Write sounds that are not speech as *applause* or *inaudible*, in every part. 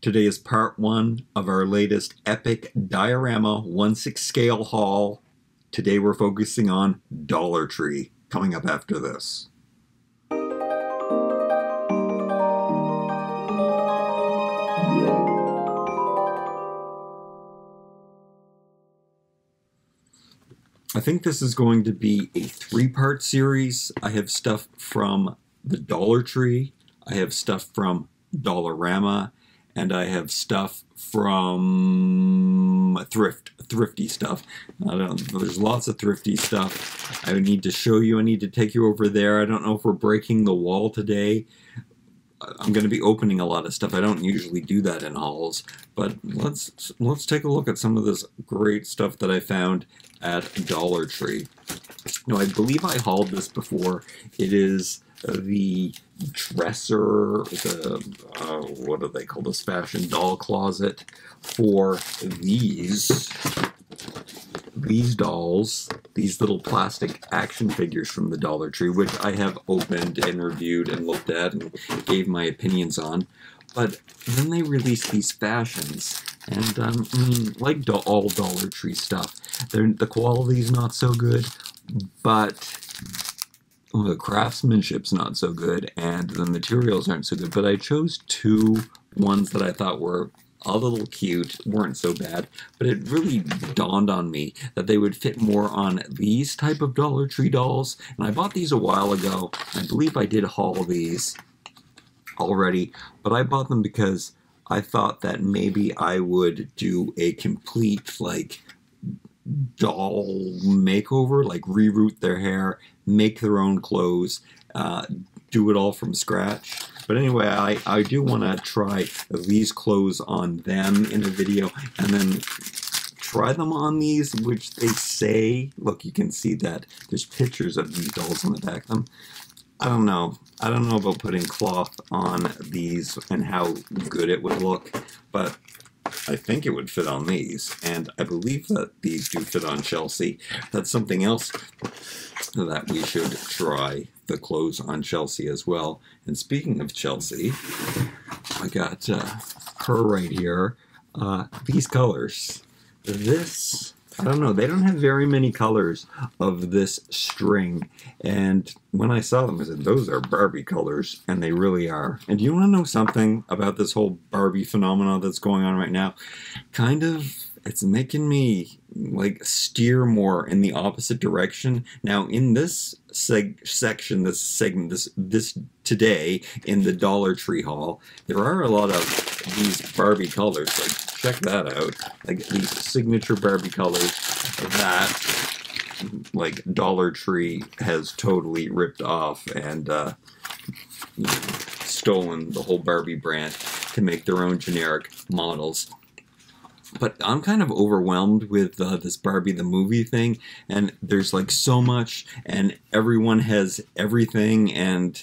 Today is part one of our latest epic diorama 1 6 scale haul. Today we're focusing on Dollar Tree, coming up after this. I think this is going to be a three part series. I have stuff from the Dollar Tree, I have stuff from Dollarama, and I have stuff from thrift, thrifty stuff. there's lots of thrifty stuff. I need to show you. I need to take you over there. I don't know if we're breaking the wall today. I'm going to be opening a lot of stuff. I don't usually do that in hauls, but let's let's take a look at some of this great stuff that I found at Dollar Tree. Now, I believe I hauled this before. It is the dresser, the, uh, what do they call this, fashion doll closet for these, these dolls, these little plastic action figures from the Dollar Tree, which I have opened and reviewed and looked at and gave my opinions on. But then they released these fashions, and um, I mean, like do all Dollar Tree stuff, the quality's not so good, but the craftsmanship's not so good and the materials aren't so good, but I chose two ones that I thought were a little cute, weren't so bad, but it really dawned on me that they would fit more on these type of Dollar Tree dolls, and I bought these a while ago. I believe I did haul these already, but I bought them because I thought that maybe I would do a complete, like, doll makeover, like reroot their hair, make their own clothes, uh, do it all from scratch. But anyway, I, I do want to try these clothes on them in a video and then try them on these, which they say, look, you can see that there's pictures of these dolls on the back of them. I don't know. I don't know about putting cloth on these and how good it would look, but I think it would fit on these, and I believe that these do fit on Chelsea. That's something else that we should try the clothes on Chelsea as well. And speaking of Chelsea, I got uh, her right here. Uh, these colors. This I don't know. They don't have very many colors of this string. And when I saw them, I said, those are Barbie colors. And they really are. And do you want to know something about this whole Barbie phenomenon that's going on right now? Kind of, it's making me like steer more in the opposite direction. Now, in this seg section, this segment, this this today in the Dollar Tree haul, there are a lot of these Barbie colors. Like check that out. Like these signature Barbie colors that like Dollar Tree has totally ripped off and uh, stolen the whole Barbie brand to make their own generic models. But I'm kind of overwhelmed with uh, this Barbie the movie thing, and there's like so much, and everyone has everything, and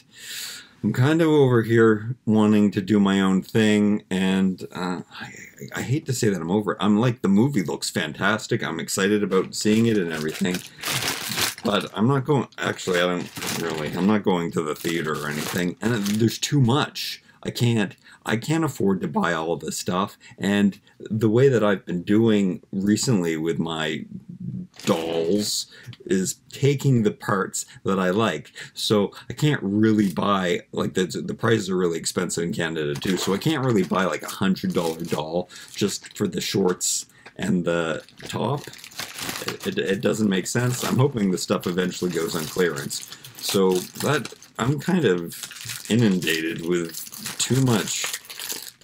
I'm kind of over here wanting to do my own thing, and uh, I, I, hate to say that I'm over. I'm like, the movie looks fantastic. I'm excited about seeing it and everything. But I'm not going, actually, I don't really, I'm not going to the theater or anything. And there's too much. I can't, I can't afford to buy all of this stuff. And the way that I've been doing recently with my dolls is taking the parts that I like. So I can't really buy like the the prices are really expensive in Canada too. So I can't really buy like a hundred dollar doll just for the shorts and the top. It, it, it doesn't make sense. I'm hoping the stuff eventually goes on clearance. So that I'm kind of inundated with too much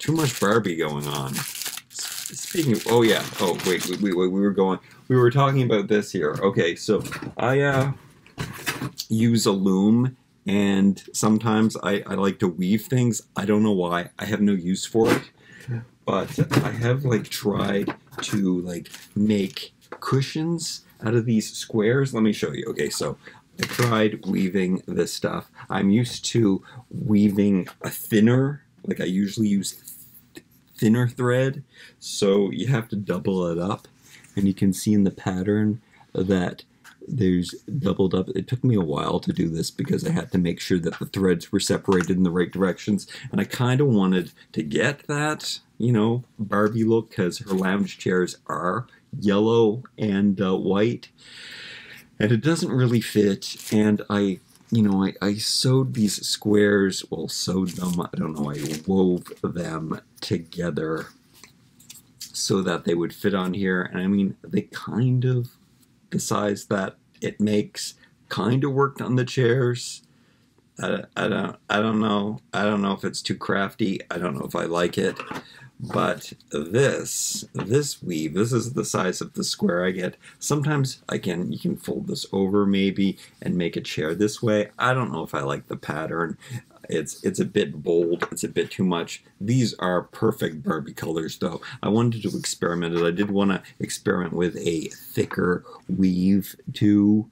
too much Barbie going on. Speaking of, oh yeah, oh wait, we, we, we were going, we were talking about this here. Okay, so I uh, use a loom and sometimes I, I like to weave things. I don't know why. I have no use for it. But I have like tried to like make cushions out of these squares. Let me show you. Okay, so I tried weaving this stuff. I'm used to weaving a thinner, like I usually use thinner thread. So you have to double it up and you can see in the pattern that there's doubled up. It took me a while to do this because I had to make sure that the threads were separated in the right directions. And I kind of wanted to get that, you know, Barbie look because her lounge chairs are yellow and uh, white. And it doesn't really fit. And I, you know, I, I sewed these squares, well, sewed them, I don't know, I wove them together so that they would fit on here. And I mean, they kind of, the size that it makes, kind of worked on the chairs. I, I don't I don't know. I don't know if it's too crafty. I don't know if I like it. But this this weave, this is the size of the square I get. Sometimes again you can fold this over maybe and make a chair this way. I don't know if I like the pattern. It's it's a bit bold. It's a bit too much. These are perfect Barbie colors though. I wanted to experiment it. I did want to experiment with a thicker weave too.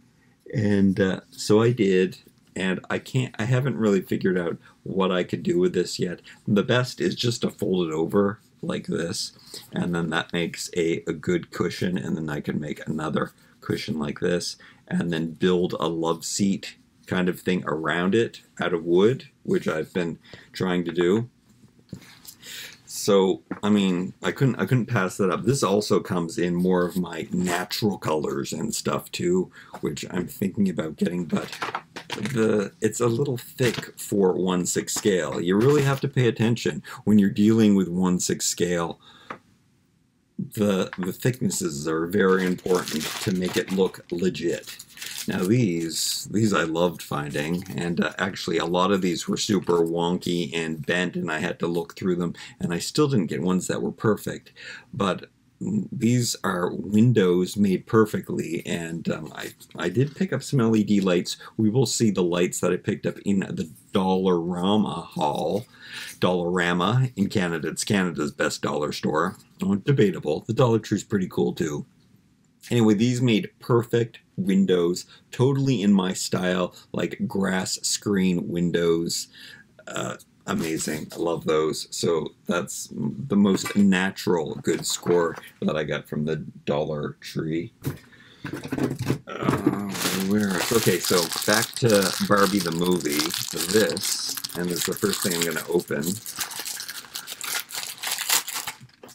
And uh, so I did and I can't I haven't really figured out what I could do with this yet. The best is just to fold it over like this and then that makes a, a good cushion and then I can make another cushion like this and then build a love seat kind of thing around it out of wood which I've been trying to do. So I mean, I couldn't I couldn't pass that up. This also comes in more of my natural colors and stuff too, which I'm thinking about getting, but the it's a little thick for 1 6 scale. You really have to pay attention when you're dealing with 1 6 scale. The, the thicknesses are very important to make it look legit. Now these, these I loved finding, and uh, actually a lot of these were super wonky and bent, and I had to look through them, and I still didn't get ones that were perfect. But these are windows made perfectly and um, I, I did pick up some LED lights. We will see the lights that I picked up in the Dollarama haul, Dollarama in Canada. It's Canada's best dollar store. Oh, debatable. The Dollar Tree is pretty cool too. Anyway, these made perfect windows, totally in my style, like grass screen windows. Uh, amazing. I love those. So that's the most natural good score that I got from the Dollar Tree. Uh? Okay, so back to Barbie the movie. This, and this is the first thing I'm going to open.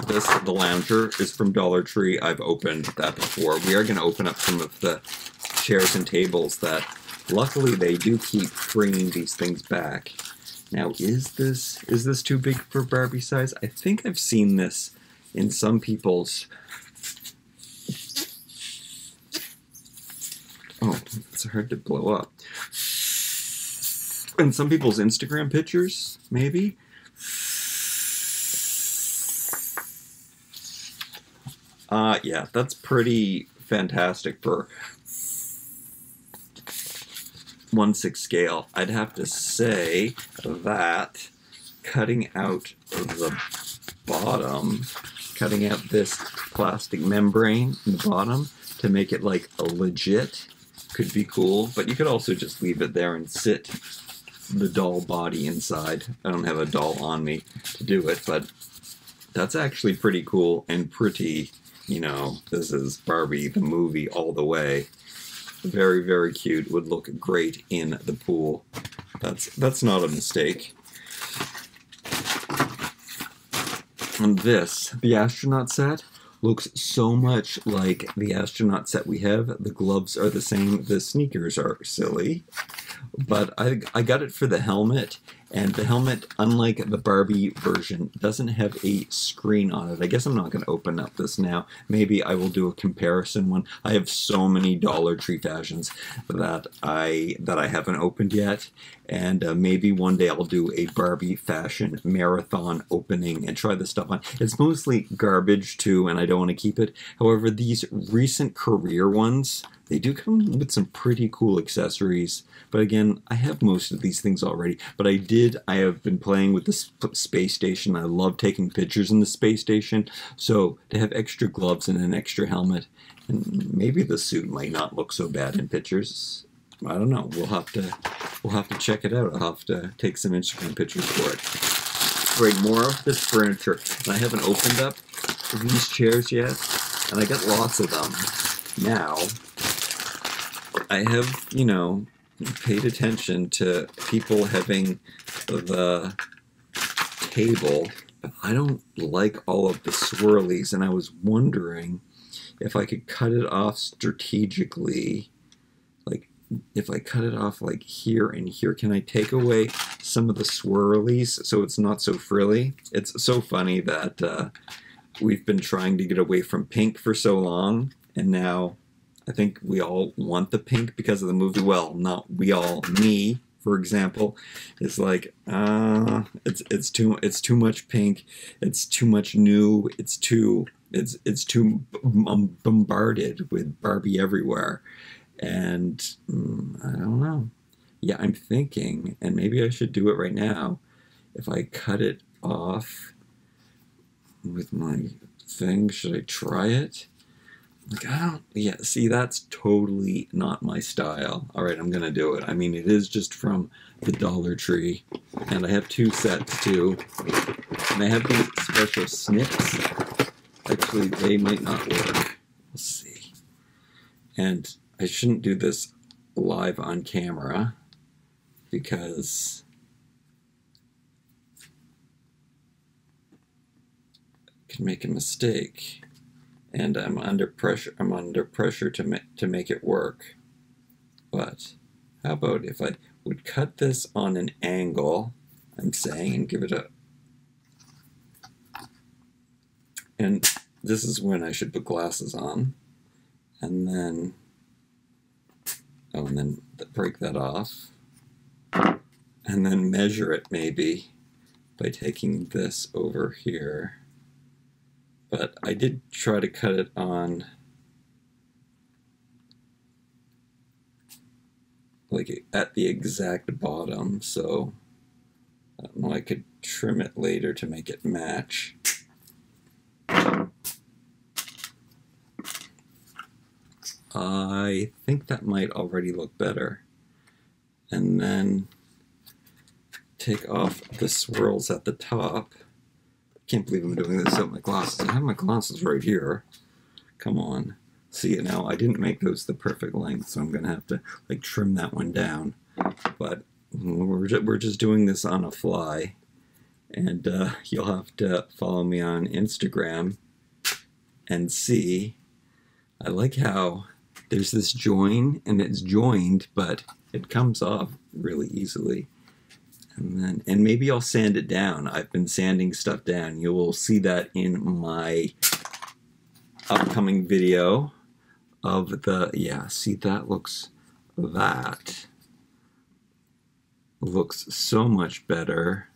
This, the lounger, is from Dollar Tree. I've opened that before. We are going to open up some of the chairs and tables that, luckily, they do keep bringing these things back. Now, is this is this too big for Barbie size? I think I've seen this in some people's. Oh, it's hard to blow up. In some people's Instagram pictures, maybe. Uh, yeah, that's pretty fantastic for 1 6 scale, I'd have to say that cutting out the bottom, cutting out this plastic membrane in the bottom to make it like a legit could be cool, but you could also just leave it there and sit the doll body inside. I don't have a doll on me to do it, but that's actually pretty cool and pretty, you know, this is Barbie the movie all the way very, very cute. Would look great in the pool. That's that's not a mistake. And this, the astronaut set, looks so much like the astronaut set we have. The gloves are the same. The sneakers are silly. But I, I got it for the helmet, and the helmet, unlike the Barbie version, doesn't have a screen on it. I guess I'm not going to open up this now. Maybe I will do a comparison one. I have so many Dollar Tree fashions that I that I haven't opened yet, and uh, maybe one day I'll do a Barbie fashion marathon opening and try this stuff on. It's mostly garbage too, and I don't want to keep it. However, these recent career ones they do come with some pretty cool accessories, but again, I have most of these things already. But I did, I have been playing with the sp space station. I love taking pictures in the space station, so to have extra gloves and an extra helmet, and maybe the suit might not look so bad in pictures. I don't know. We'll have to, we'll have to check it out. I'll have to take some Instagram pictures for it. Great, more of this furniture. And I haven't opened up these chairs yet, and I got lots of them. Now, I have, you know, paid attention to people having the table I don't like all of the swirlies, and I was wondering if I could cut it off strategically. Like, if I cut it off like here and here, can I take away some of the swirlies so it's not so frilly? It's so funny that uh, we've been trying to get away from pink for so long, and now I think we all want the pink because of the movie. Well, not we all, me, for example, is like, uh, it's it's too it's too much pink, it's too much new, it's too it's it's too um, bombarded with Barbie everywhere, and mm, I don't know. Yeah, I'm thinking, and maybe I should do it right now. If I cut it off with my thing, should I try it? Like, I don't, yeah, see, that's totally not my style. All right, I'm going to do it. I mean, it is just from the Dollar Tree, and I have two sets too. And I have these special snips. Actually, they might not work. We'll see. And I shouldn't do this live on camera because I can make a mistake and I'm under pressure. I'm under pressure to ma to make it work. But how about if I would cut this on an angle? I'm saying and give it a. And this is when I should put glasses on, and then. Oh, and then break that off, and then measure it maybe by taking this over here but I did try to cut it on like at the exact bottom so I know I could trim it later to make it match. I think that might already look better. And then take off the swirls at the top can't believe I'm doing this without my glasses. I have my glasses right here. Come on. See it now. I didn't make those the perfect length, so I'm going to have to like trim that one down. But we're just, we're just doing this on a fly. And uh, you'll have to follow me on Instagram and see. I like how there's this join and it's joined, but it comes off really easily. And then, and maybe I'll sand it down. I've been sanding stuff down. You will see that in my upcoming video of the, yeah, see that looks, that looks so much better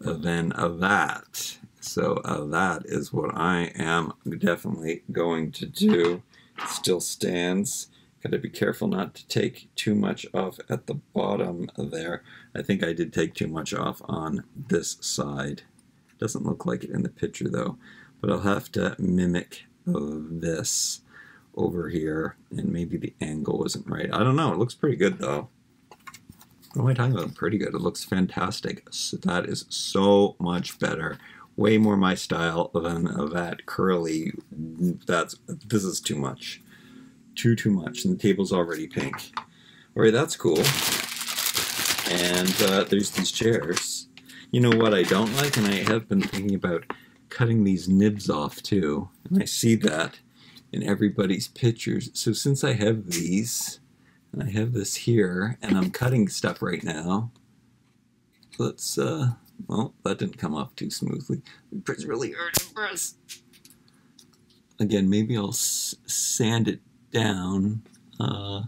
than that. So uh, that is what I am definitely going to do. Still stands. Got to be careful not to take too much off at the bottom there. I think I did take too much off on this side. Doesn't look like it in the picture though, but I'll have to mimic this over here and maybe the angle wasn't right. I don't know. It looks pretty good though. What am I talking about? Pretty good. It looks fantastic. So that is so much better. Way more my style than that curly. That's this is too much too, too much, and the table's already pink. All right, that's cool. And uh, there's these chairs. You know what I don't like, and I have been thinking about cutting these nibs off too, and I see that in everybody's pictures. So since I have these, and I have this here, and I'm cutting stuff right now, let's, uh, well, that didn't come off too smoothly. It's really hard to press. Again, maybe I'll sand it down, uh,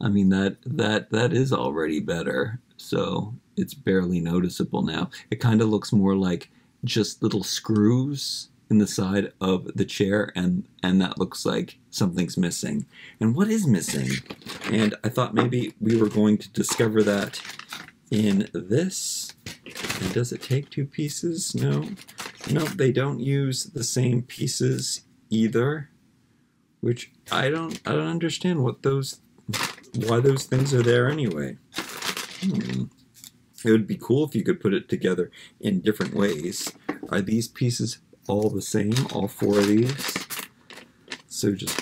I mean that that that is already better. So it's barely noticeable now. It kind of looks more like just little screws in the side of the chair and and that looks like something's missing. And what is missing? And I thought maybe we were going to discover that in this. And does it take two pieces? No. No, they don't use the same pieces either which I don't I don't understand what those why those things are there anyway. Hmm. It would be cool if you could put it together in different ways. Are these pieces all the same? All four of these? So just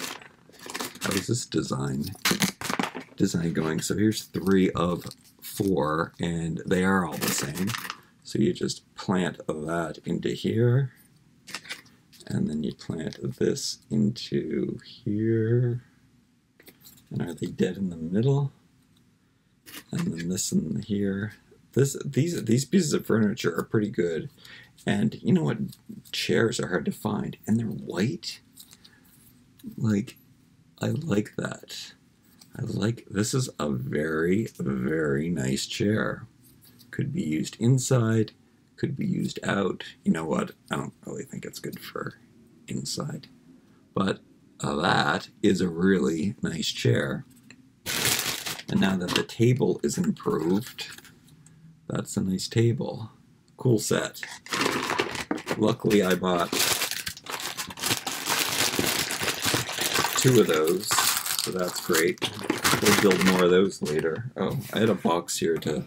how is this design design going? So here's three of four, and they are all the same. So you just plant that into here, and then you plant this into here. And are they dead in the middle? And then this in here. This these these pieces of furniture are pretty good. And you know what? Chairs are hard to find, and they're white. Like, I like that. I like this is a very very nice chair. Could be used inside, could be used out. You know what? I don't really think it's good for inside, but uh, that is a really nice chair. And now that the table is improved, that's a nice table. Cool set. Luckily, I bought two of those, so that's great. We'll build more of those later. Oh, I had a box here to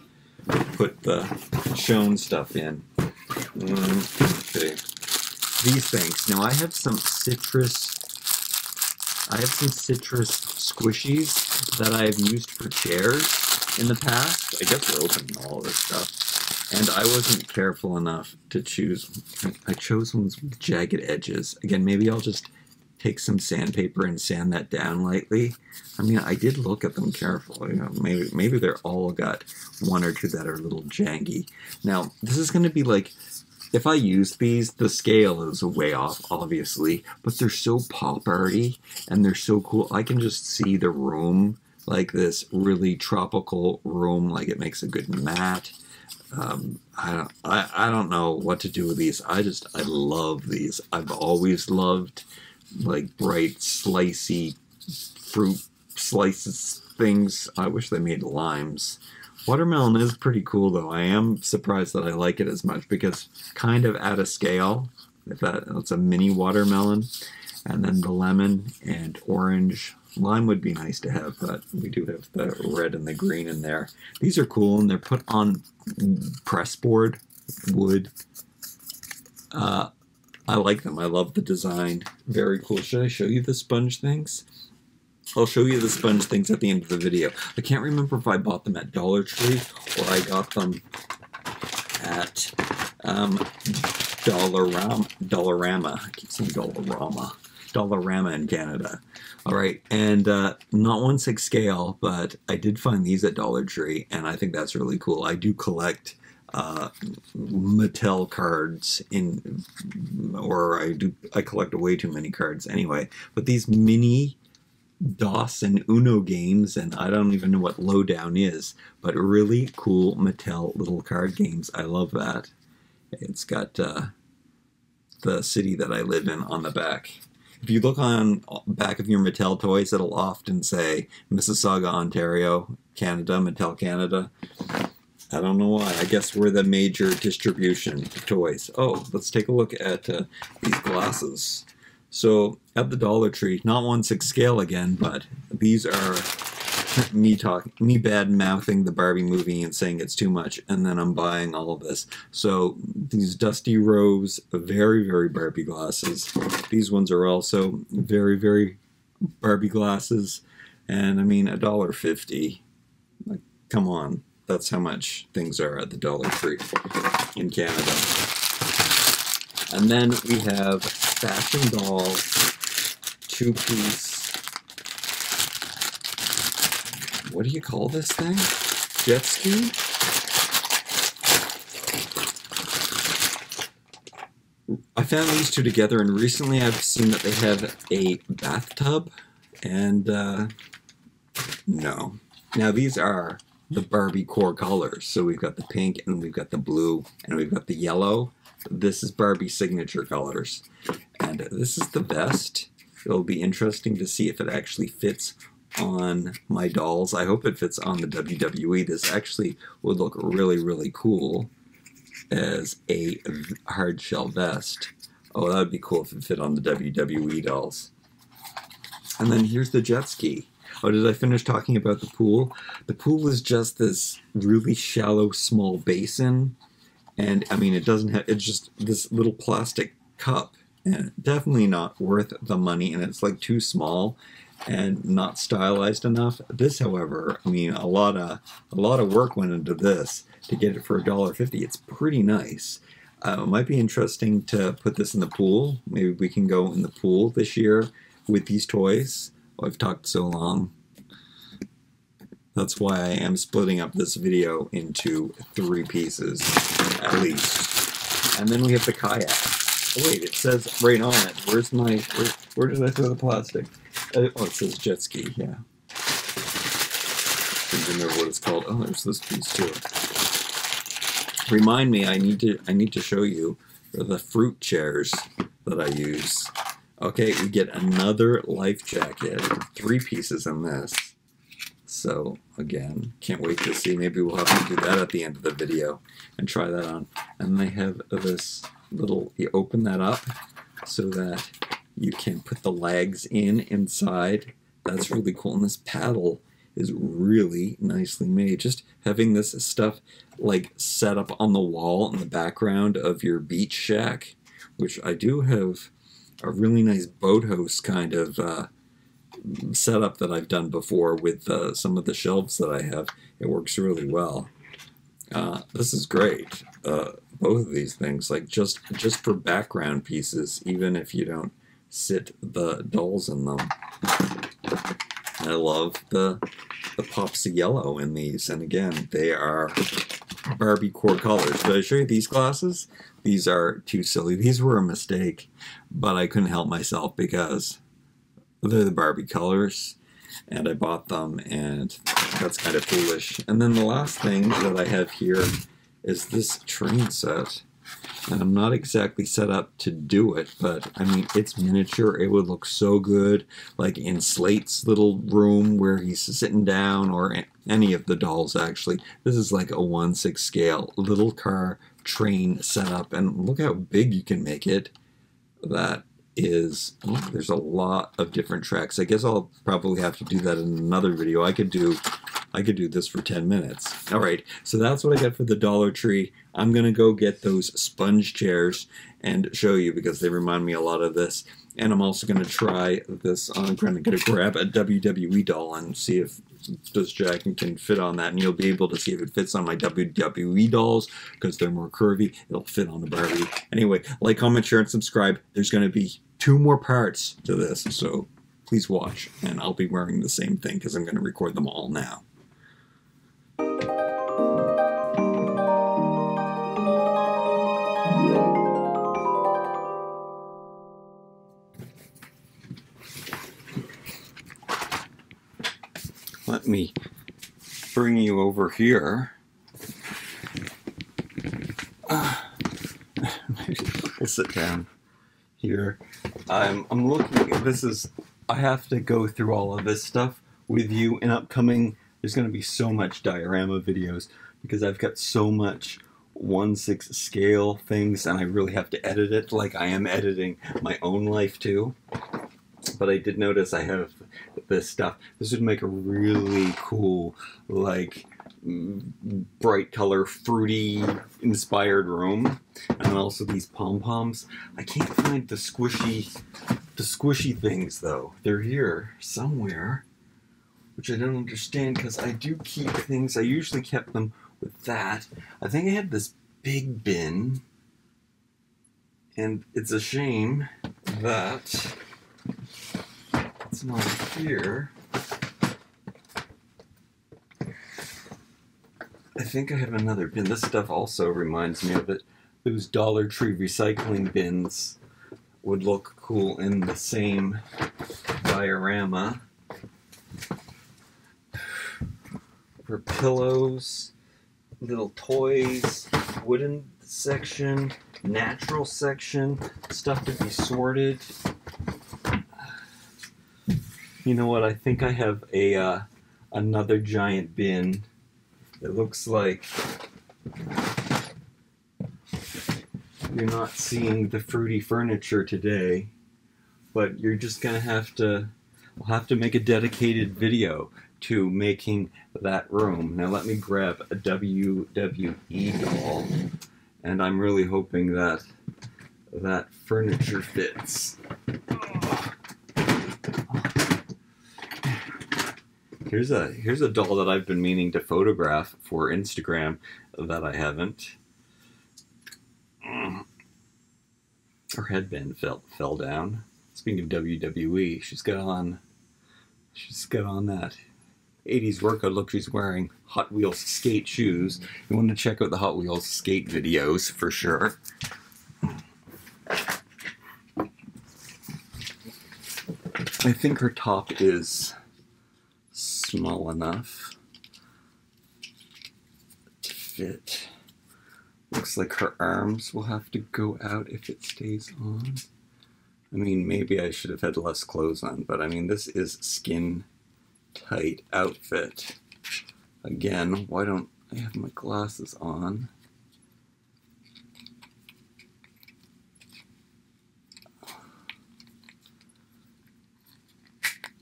put the shown stuff in. Mm, okay. These things. Now, I have some citrus. I have some citrus squishies that I've used for chairs in the past. I guess we're opening all this stuff. And I wasn't careful enough to choose. I chose ones with jagged edges. Again, maybe I'll just take some sandpaper and sand that down lightly. I mean, I did look at them carefully. You know, maybe maybe they're all got one or two that are a little jangy. Now, this is going to be like, if I use these, the scale is way off, obviously, but they're so pop arty and they're so cool. I can just see the room like this really tropical room, like it makes a good mat. Um, I, don't, I, I don't know what to do with these. I just, I love these. I've always loved like bright, slicey fruit slices things. I wish they made limes. Watermelon is pretty cool though. I am surprised that I like it as much because kind of at a scale. If that, it's a mini watermelon. And then the lemon and orange Lime would be nice to have, but we do have the red and the green in there. These are cool, and they're put on pressboard wood. Uh, I like them. I love the design. Very cool. Should I show you the sponge things? I'll show you the sponge things at the end of the video. I can't remember if I bought them at Dollar Tree or I got them at um, Dollarama. Dollarama. I keep saying Dollarama. Dollarama in Canada. All right, and uh, not one six scale, but I did find these at Dollar Tree, and I think that's really cool. I do collect uh, Mattel cards in, or I do I collect way too many cards anyway. But these mini DOS and Uno games, and I don't even know what Lowdown is, but really cool Mattel little card games. I love that. It's got uh, the city that I live in on the back. If you look on back of your Mattel toys, it'll often say Mississauga, Ontario, Canada, Mattel Canada. I don't know why. I guess we're the major distribution of toys. Oh, let's take a look at uh, these glasses. So at the Dollar Tree, not one six scale again, but these are *laughs* me talking, me bad mouthing the Barbie movie and saying it's too much, and then I'm buying all of this. So these Dusty Rose, very very Barbie glasses. These ones are also very very Barbie glasses, and I mean a dollar fifty. Like, come on, that's how much things are at the Dollar Tree in Canada. And then we have fashion Doll two piece what do you call this thing? Jet ski? I found these two together, and recently I've seen that they have a bathtub, and uh, no. Now these are the Barbie core colors. So we've got the pink, and we've got the blue, and we've got the yellow. This is Barbie signature colors, and this is the best. It'll be interesting to see if it actually fits on my dolls. I hope it fits on the WWE. This actually would look really, really cool as a hard shell vest. Oh, that would be cool if it fit on the WWE dolls. And then here's the jet ski. Oh, did I finish talking about the pool? The pool is just this really shallow, small basin. And I mean, it doesn't have, it's just this little plastic cup. And definitely not worth the money. And it's like too small and not stylized enough. This, however, I mean, a lot of a lot of work went into this. to get it for a dollar fifty. It's pretty nice. Uh, it might be interesting to put this in the pool. Maybe we can go in the pool this year with these toys. Oh, I've talked so long. That's why I am splitting up this video into three pieces, at least. And then we have the kayak. Oh, wait, it says right on it. Where's my, where, where did I throw the plastic? Uh, oh, it says jet ski, yeah. Didn't remember what it's called. Oh, there's this piece too. Remind me, I need to, I need to show you the fruit chairs that I use. Okay, we get another life jacket. Three pieces in this. So again, can't wait to see. Maybe we'll have to do that at the end of the video and try that on. And they have this little, you open that up so that you can put the legs in inside. That's really cool. And this paddle is really nicely made. Just having this stuff like set up on the wall in the background of your beach shack, which I do have a really nice boathouse kind of uh, setup that I've done before with uh, some of the shelves that I have. It works really well. Uh, this is great. Uh, both of these things, like just just for background pieces, even if you don't sit the dolls in them. I love the the pops of yellow in these, and again, they are Barbie core colors. Did I show you these glasses? These are too silly. These were a mistake, but I couldn't help myself because they're the Barbie colors, and I bought them, and that's kind of foolish. And then the last thing that I have here is this train set. And I'm not exactly set up to do it, but I mean, it's miniature. It would look so good, like in Slate's little room where he's sitting down, or any of the dolls, actually. This is like a 1 6 scale little car train setup, and look how big you can make it. That is oh, there's a lot of different tracks. I guess I'll probably have to do that in another video. I could do I could do this for 10 minutes. All right, so that's what I got for the Dollar Tree. I'm gonna go get those sponge chairs and show you because they remind me a lot of this. And I'm also gonna try this. I'm gonna grab a WWE doll and see if this jacket can fit on that, and you'll be able to see if it fits on my WWE dolls because they're more curvy. It'll fit on the Barbie. Anyway, like, comment, share, and subscribe. There's going to be two more parts to this, so please watch. And I'll be wearing the same thing because I'm going to record them all now. Me bring you over here. Uh, we'll *laughs* sit down here. I'm, I'm looking, at this is, I have to go through all of this stuff with you in upcoming, there's going to be so much diorama videos because I've got so much 1-6 scale things and I really have to edit it like I am editing my own life too but I did notice I have this stuff. This would make a really cool, like, mm, bright color, fruity inspired room. And also these pom-poms. I can't find the squishy, the squishy things though. They're here somewhere, which I don't understand because I do keep things. I usually kept them with that. I think I had this big bin. And it's a shame that it's not here. I think I have another bin. This stuff also reminds me of it. Those Dollar Tree recycling bins would look cool in the same diorama. For pillows, little toys, wooden section, natural section, stuff to be sorted. You know what? I think I have a uh, another giant bin. It looks like you're not seeing the fruity furniture today, but you're just gonna have to. I'll have to make a dedicated video to making that room. Now let me grab a WWE doll, and I'm really hoping that that furniture fits. Here's a here's a doll that I've been meaning to photograph for Instagram. that I haven't. Her headband fell fell down. Speaking of WWE, she's got on she's got on that 80s workout look she's wearing Hot Wheels skate shoes. You want to check out the Hot Wheels skate videos for sure. I think her top is small enough to fit. Looks like her arms will have to go out if it stays on. I mean, maybe I should have had less clothes on, but I mean, this is skin tight outfit. Again, why don't I have my glasses on?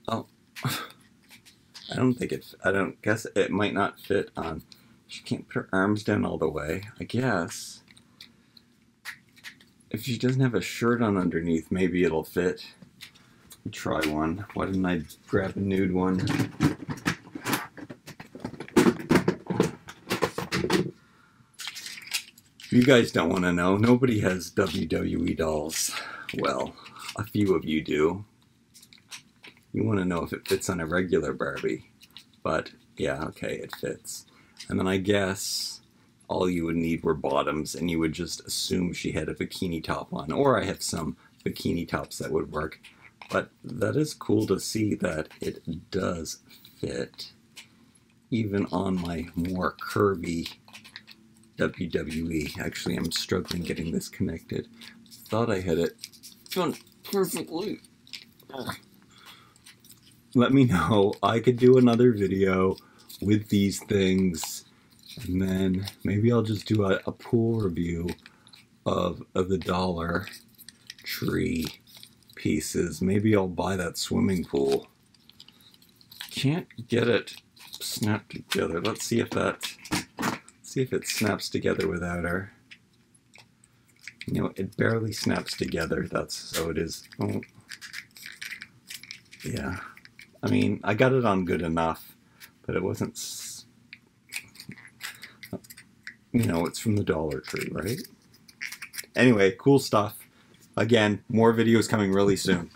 Oh, I don't think it, I don't guess it might not fit on. She can't put her arms down all the way. I guess if she doesn't have a shirt on underneath, maybe it'll fit. Try one. Why didn't I grab a nude one? You guys don't want to know. Nobody has WWE dolls. Well, a few of you do. You want to know if it fits on a regular Barbie. But, yeah, okay, it fits. And then I guess all you would need were bottoms, and you would just assume she had a bikini top on. Or I have some bikini tops that would work. But that is cool to see that it does fit, even on my more curvy WWE. Actually, I'm struggling getting this connected. Thought I had it done perfectly. Let me know. I could do another video with these things, and then maybe I'll just do a, a pool review of, of the Dollar Tree pieces. Maybe I'll buy that swimming pool. Can't get it snapped together. Let's see if that see if it snaps together without her. You know, it barely snaps together. That's so it is. Oh. Yeah. I mean, I got it on good enough, but it wasn't. You know, it's from the Dollar Tree, right? Anyway, cool stuff. Again, more videos coming really soon.